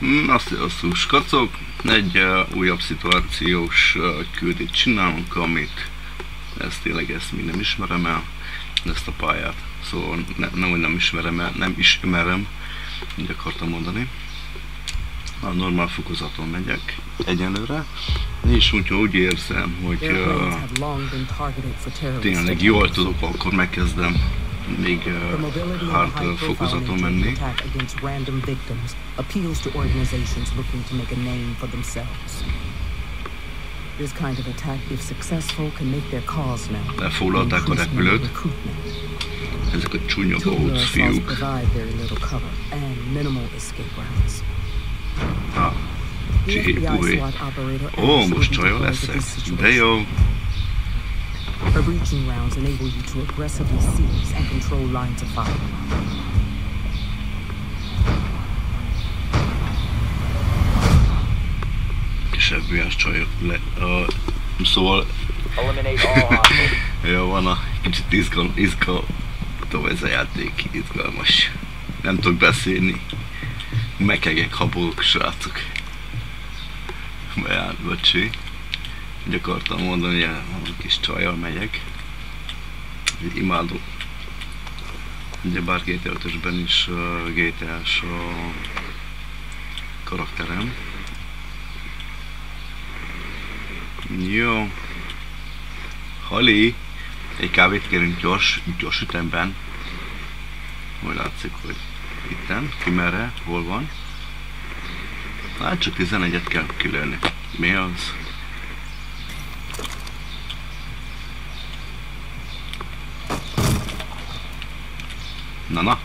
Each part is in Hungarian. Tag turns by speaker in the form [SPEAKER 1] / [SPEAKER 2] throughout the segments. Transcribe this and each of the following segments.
[SPEAKER 1] Na, sziasztok, kacok! Egy uh, újabb szituációs uh, küldét csinálunk, amit ezt tényleg ezt még nem ismerem el, ezt a pályát. Szóval ne, nem, hogy nem ismerem el, nem ismerem, így akartam mondani. A normál fokozaton megyek egyelőre, és hogyha úgy érzem, hogy uh, tényleg jól tudok, akkor megkezdem még uh, hard fokozaton menni. Appeals to organizations looking to make a name for themselves. This kind of attack, if successful, can make their cause known now. Lefoglalták a repülőt. Ezek a csúnya bohóc fiúk. provide very little cover and minimal escape routes. Ah, csípúj. Ó, most csajol leszek. De jó. Her breaching rounds enable you to aggressively seize and control lines of fire. Kisebb viás csajok le... Uh, szóval... Jó, van a kicsit izgal, izgalmató ez a játék, izgalmas. Nem tudok beszélni. Mekegek, habok, srácok. Bejár, bocsi. Úgy akartam mondani, hogy a kis csajjal megyek. Imádom. Ugye bár GTA 5 is uh, GTA-s a karakterem. Jó. Hali! Egy kávét kérünk gyors, gyors ütemben. Majd látszik, hogy itten, ki merre, hol van. Hát csak 11-et kell kilőni. Mi az? Na na.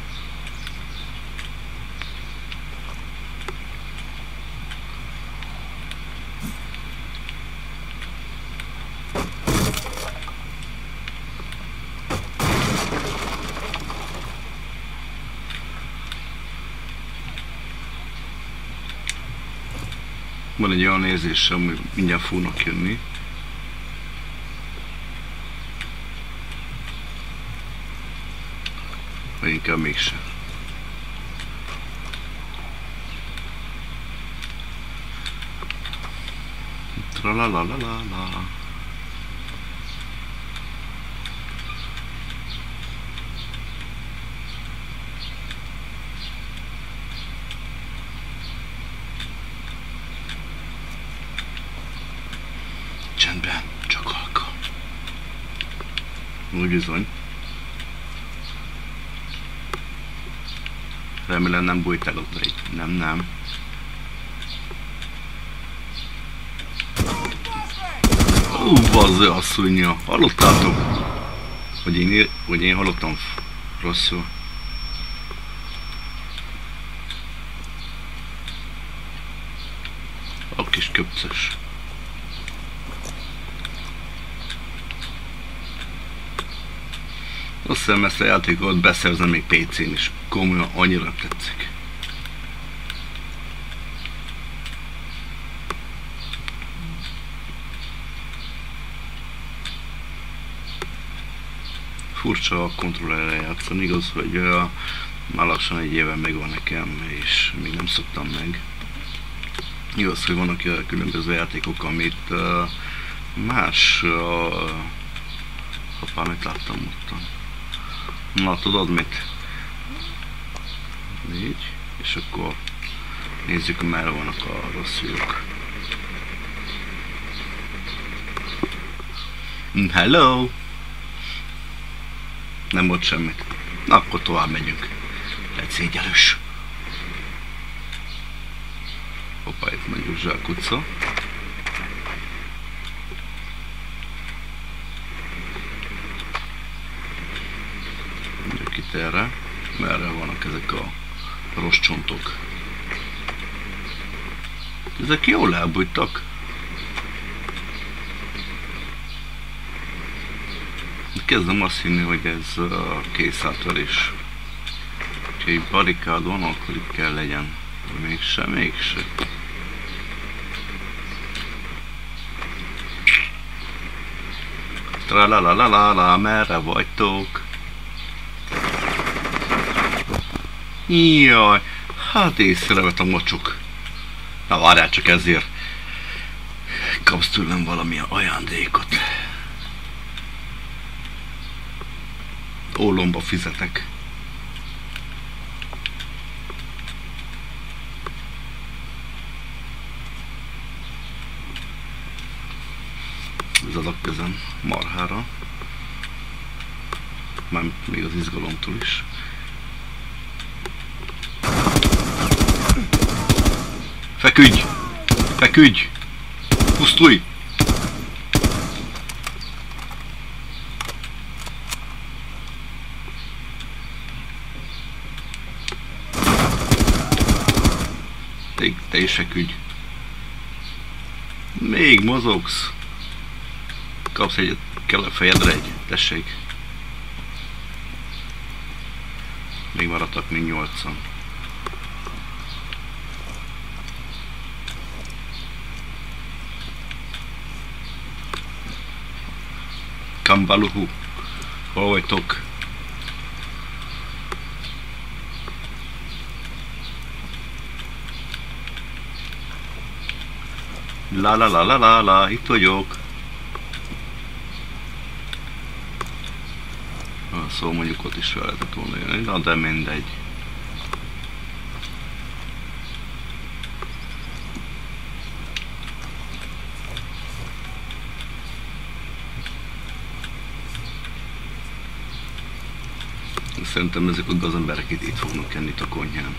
[SPEAKER 1] Van egy olyan érzésem, hogy mindjárt fognak jönni. Vagy inkább mégsem. Tra la la la la la. Csendben, csak halka. Úgy bizony. Remélem nem bújtál oda itt. Nem, nem. Ú, bazze asszonyja. Hallottátok? Hogy én, hogy én hallottam rosszul. A kis köpcös. Hiszem ezt a játékot beszerzem még PC-n is. Komolyan annyira tetszik. Furcsa a kontrollerre játszani, igaz, hogy uh, már lassan egy éve megvan nekem, és még nem szoktam meg. Igaz, hogy vannak uh, különböző játékok, amit uh, más uh, hoppá, mit láttam ottan. Na, tudod mit? Így, és akkor nézzük, merre vannak a rossz fiúk. Hello! Nem volt semmit. Na, akkor tovább megyünk. Egy szégyelős. Hoppá, itt megyünk zsákutca. Erre, merre vannak ezek a rossz csontok. Ezek jól elbújtak. Kezdem azt hinni, hogy ez a készátverés. Ha egy barikád van, akkor itt kell legyen. Mégsem, mégsem. Tra la la la la la, merre vagytok? Jaj, hát észrevett a mocsok. Na várjál, csak ezért kapsz tőlem valamilyen ajándékot. Ólomba fizetek. Ez az a közön marhára. Már még az izgalomtól is. Feküdj! Feküdj! Pusztulj! Te, te is feküdj. Még mozogsz. Kapsz egyet, kell a fejedre egy, tessék. Még maradtak még nyolcan. Kambaluhu. Hol vagytok? La la la la la la, itt vagyok. Ah, szóval mondjuk ott is fel lehetett volna jönni, de mindegy. Szerintem ezek a gazemberek itt, itt fognak enni a konyhán.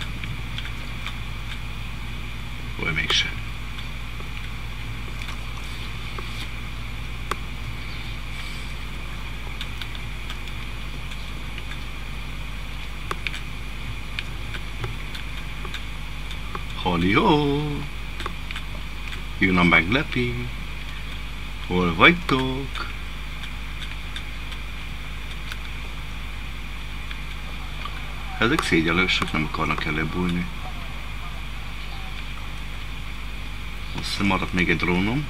[SPEAKER 1] Vagy mégse. Halihó! Jön a meglepi! Hol vagytok? Ezek szégyelősök, nem akarnak előbújni. Azt hiszem maradt még egy drónom.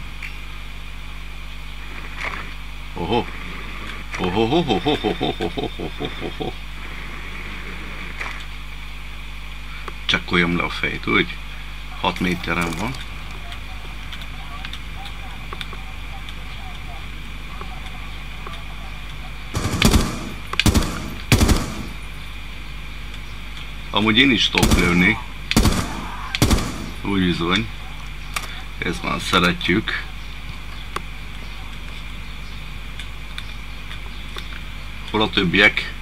[SPEAKER 1] Oho! Oho, ho, ho, ho, ho, ho, ho, ho, ho, ho, ho, ho. Csekkoljam le a fejét, úgy? 6 méteren van. Amúgy én is tudok lőni. Úgy bizony. Ezt már szeretjük. Hol a többiek?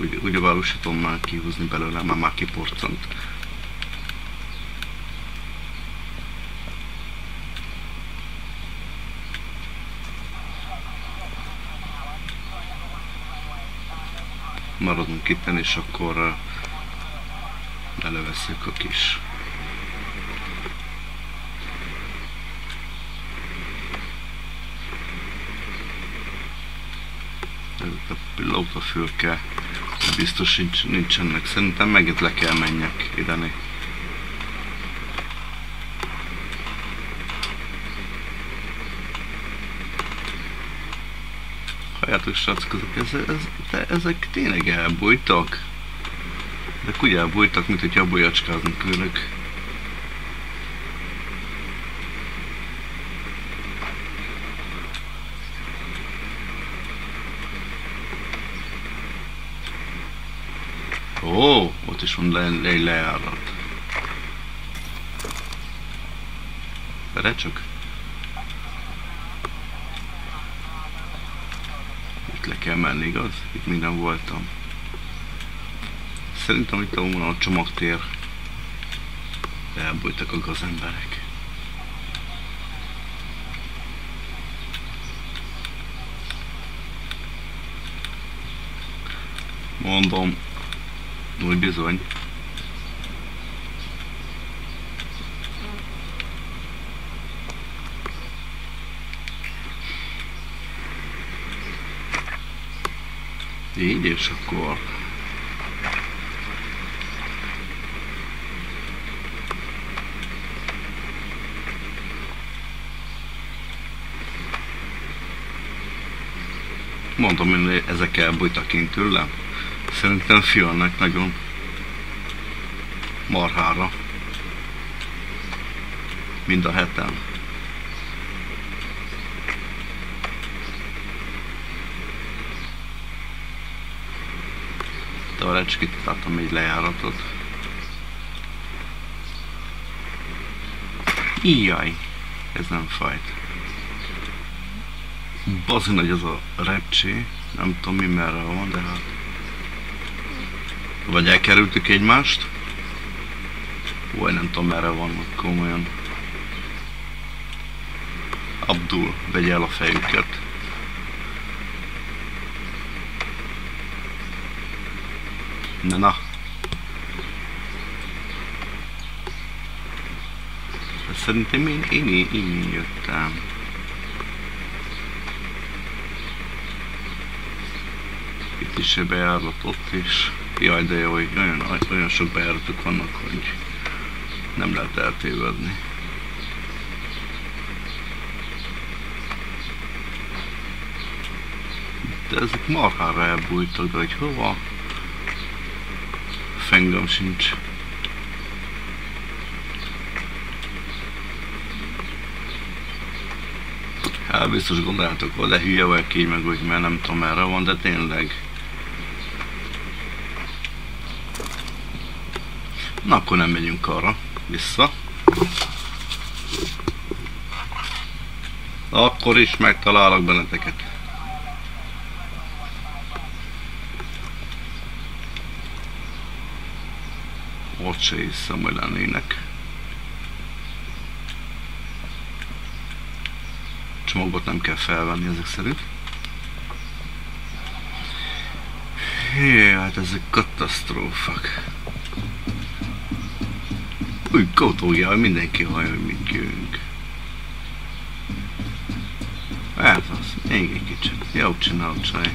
[SPEAKER 1] Úgy, úgy valósítom már kihúzni belőle, már már kiporcant. Maradunk itten, és akkor előveszünk a kis a pilóta fülke biztos nincs, nincsenek. Szerintem megint le kell menjek ideni. Halljátok srácok, ezek, ez, ez, ezek tényleg elbújtak? Ezek úgy elbújtak, mint hogy bolyacskáznak önök. Ó, ott is van le, egy lejárat. Vere csak. Itt le kell menni, igaz? Itt minden voltam. Szerintem itt a a csomagtér. Elbújtak a gazemberek. Mondom, úgy bizony. Így, és akkor mondom, hogy ezek elbújtak kint tőlem. Szerintem fialnak nagyon marhára. mind a heten. De a recskit láttam egy lejáratot. Jaj, ez nem fajt. Bazin nagy az a repcsé, nem tudom mi merre van, de hát... Vagy elkerültük egymást? Vagy nem tudom merre van komolyan. Abdul, vegye el a fejüket. Na na. Szerintem én, én, én jöttem. Itt is egy bejárat, ott is. Jaj, de jó, olyan, olyan sok bejáratok vannak, hogy nem lehet eltévedni. De ezek marhára elbújtak, de hogy hova? Fengem sincs. Hát biztos gondoljátok, de hülye vagy így meg, hogy mert nem tudom merre van, de tényleg. Na akkor nem megyünk arra, vissza. Akkor is megtalálok benneteket. Ott se hiszem, hogy lennének. Csomagot nem kell felvenni ezek szerint. Jé, hát ezek katasztrófák. Úgy kótója, mindenki hallja, hogy mit. Hát az, még egy kicsit. Jó csinál, csaj.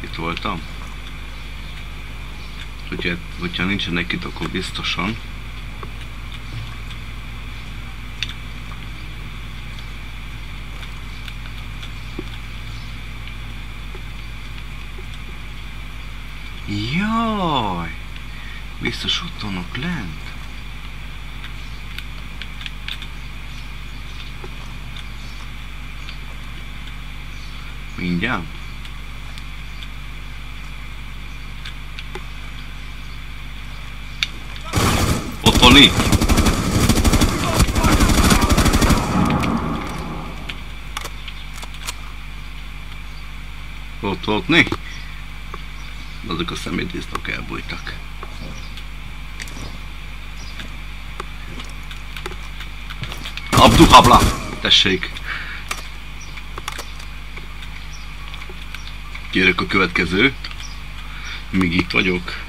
[SPEAKER 1] Itt voltam. Hogyha, hogyha nincsenek itt, akkor biztosan. Jaj! Biztos ott vannak lent. Mindjárt. Ott van itt. Ott volt né? Azok a szemétdisztok elbújtak. Abdu Habla, tessék! Kérek a következőt. Míg itt vagyok.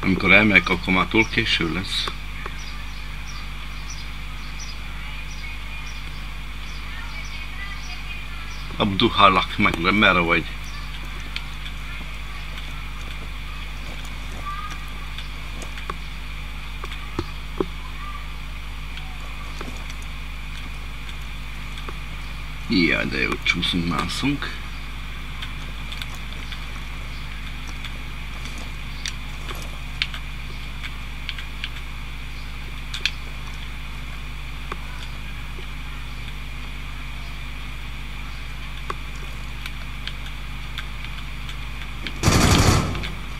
[SPEAKER 1] Amikor elmegyek, akkor már túl késő lesz. Abdu Halak, meg merre vagy? Jaj, de jó, csúszunk, mászunk.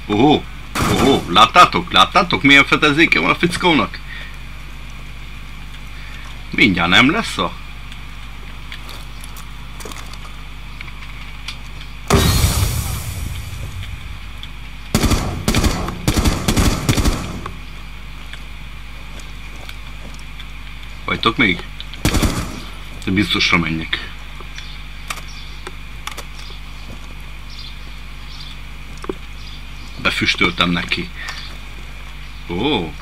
[SPEAKER 1] Ó, ó, láttátok? Láttátok milyen fedezéke van a fickónak? Mindjárt nem lesz a Vagytok még? De biztosra menjek. Befüstöltem neki. Ó,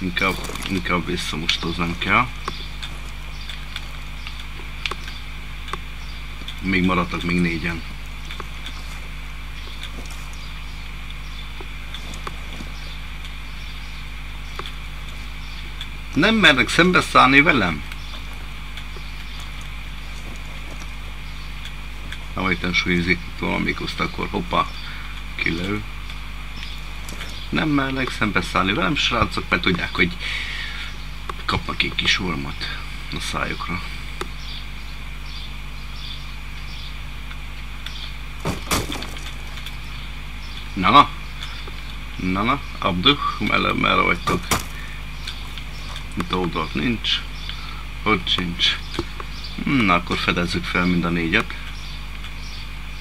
[SPEAKER 1] inkább, inkább vissza most az nem kell. Még maradtak még négyen. Nem mernek szembeszállni velem? Amelyten súlyozik valamik akkor hoppá, kilő. Nem mernek szembeszállni velem, srácok, mert tudják, hogy kapnak egy kis ormat a szájukra. Na na? Na na? Abduh, merre, merre vagytok? Itt oldalt nincs. Hogy sincs. Na, akkor fedezzük fel mind a négyet.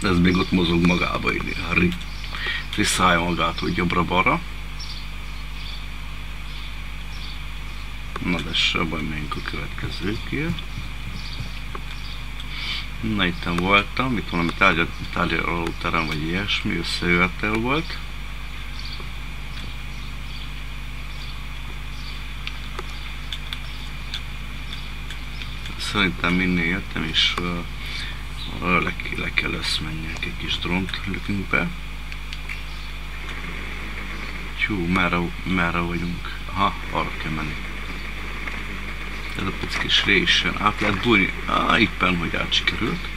[SPEAKER 1] Ez még ott mozog magába, így riszálja magát, hogy jobbra-balra. Na de baj, menjünk a következőkért. Na itt voltam, itt valami tárgyaló terem vagy ilyesmi, összejövetel volt. Szerintem minél jöttem és le, le kell összmenjek egy kis drónt lökünk be. Hú, merre, vagyunk? Aha, arra kell menni. Ez a pici kis résen át lehet bújni. Á, éppen, hogy át sikerült.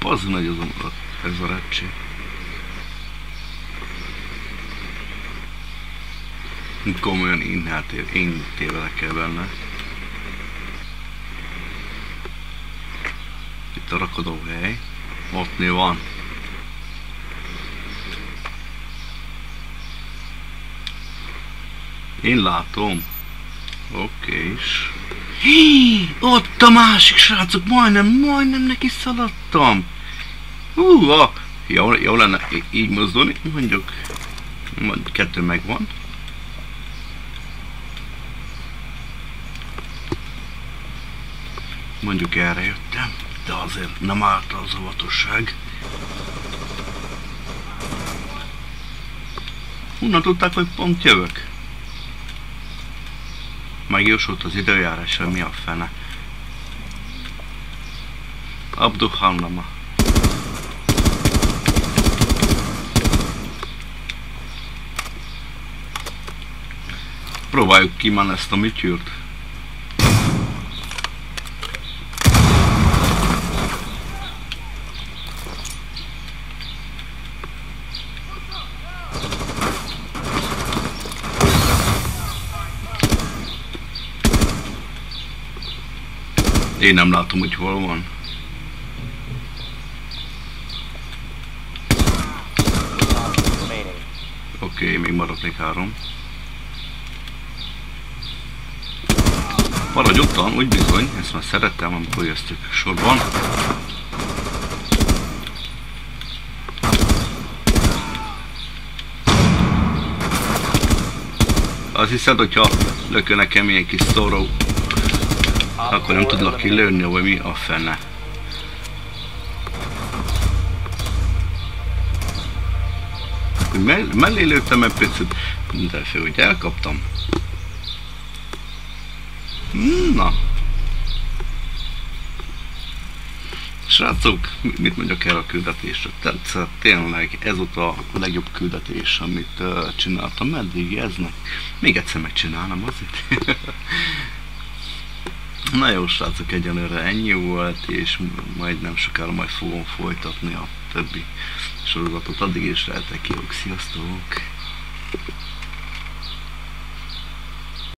[SPEAKER 1] Bazd nagy az a, ez a recsé. Komolyan én, hát én tévedek el benne. Itt a rakodó hely. Ott mi van. Én látom. Oké is. Hí, ott a másik srácok, majdnem, majdnem neki szaladtam. Hú, jó, jó lenne így mozdulni, mondjuk. Mond, kettő megvan. Mondjuk erre jöttem, de azért nem árt az óvatosság. Honnan tudták, hogy pont jövök? Megjósolt az időjárással, mi a fene? Abduhannama. Próbáljuk ki már ezt a műtyűrt. Én nem látom, hogy hol van. Oké, okay, még maradt még három. Maradj ottan, úgy bizony, ezt már szerettem, amikor jöttük sorban. Azt hiszed, hogyha lökő nekem ilyen kis szóró akkor nem tudlak kilőni, vagy mi a fene? Mell mellé lőttem egy picit, de fő, hogy elkaptam. Na. Srácok, mit mondjak el a küldetésre? Tetszett tényleg, ez volt a legjobb küldetés, amit uh, csináltam eddig, eznek. Még egyszer megcsinálom azért. Na jó srácok, egyelőre ennyi volt, és majd nem sokára majd fogom folytatni a többi sorozatot. Addig is lehetek jók, sziasztok!